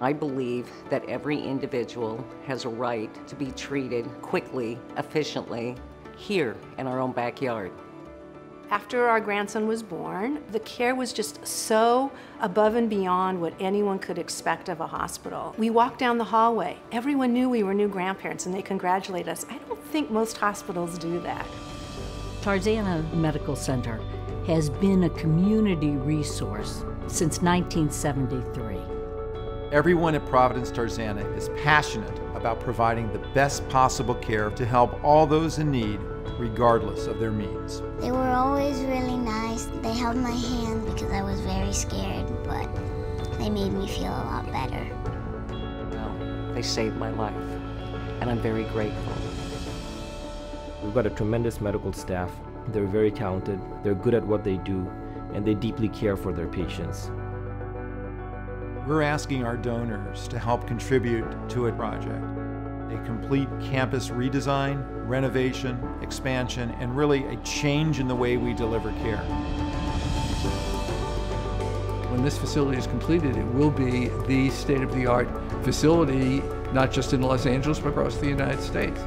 I believe that every individual has a right to be treated quickly, efficiently, here in our own backyard. After our grandson was born, the care was just so above and beyond what anyone could expect of a hospital. We walked down the hallway. Everyone knew we were new grandparents and they congratulated us. I don't think most hospitals do that. Tarzana Medical Center has been a community resource since 1973. Everyone at Providence Tarzana is passionate about providing the best possible care to help all those in need, regardless of their means. They were always really nice. They held my hand because I was very scared, but they made me feel a lot better. Well, they saved my life, and I'm very grateful. We've got a tremendous medical staff. They're very talented, they're good at what they do, and they deeply care for their patients. We're asking our donors to help contribute to a project. A complete campus redesign, renovation, expansion, and really a change in the way we deliver care. When this facility is completed, it will be the state-of-the-art facility, not just in Los Angeles, but across the United States.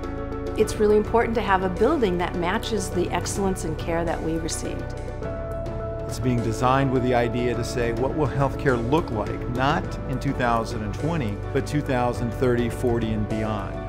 It's really important to have a building that matches the excellence and care that we received. It's being designed with the idea to say, what will healthcare look like, not in 2020, but 2030, 40, and beyond.